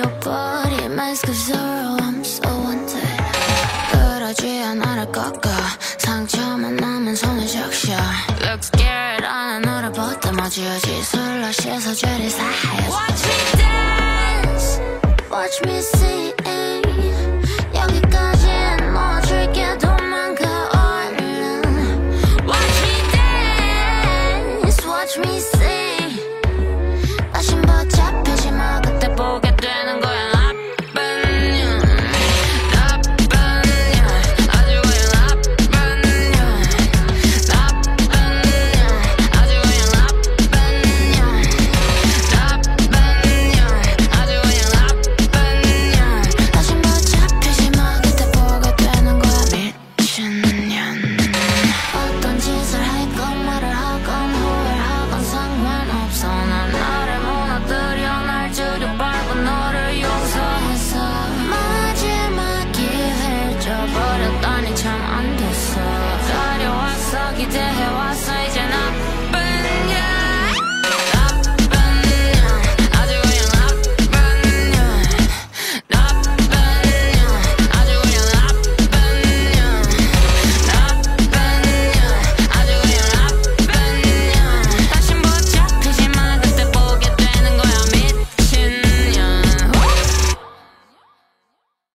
your body Mask of sorrow I'm so wanted 그러지 않아를 꺾어 상처만 남은 손을 적셔 Look scared 안 너를 보다 마주하지 술로 씻어주리 사이 Watch me dance Watch me sing you to hear our song.